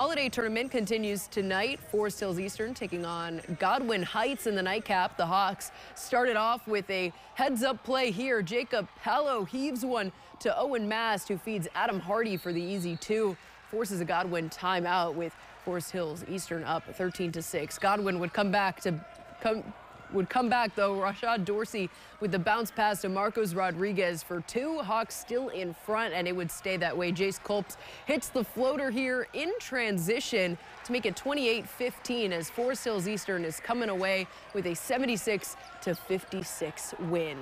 Holiday tournament continues tonight. Forest Hills Eastern taking on Godwin Heights in the nightcap. The Hawks started off with a heads-up play here. Jacob Pello heaves one to Owen Mast, who feeds Adam Hardy for the easy two. Forces a Godwin timeout with Forest Hills Eastern up 13 to 6. Godwin would come back to come would come back, though. Rashad Dorsey with the bounce pass to Marcos Rodriguez for two. Hawks still in front, and it would stay that way. Jace Culps hits the floater here in transition to make it 28-15 as Forest Hills Eastern is coming away with a 76 to 56 win.